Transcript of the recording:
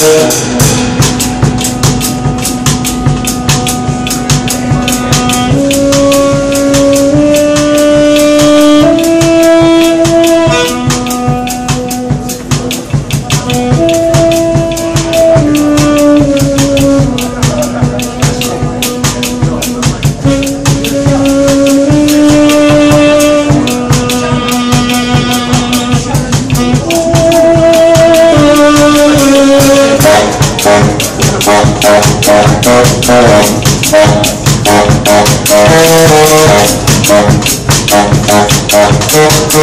Thank you.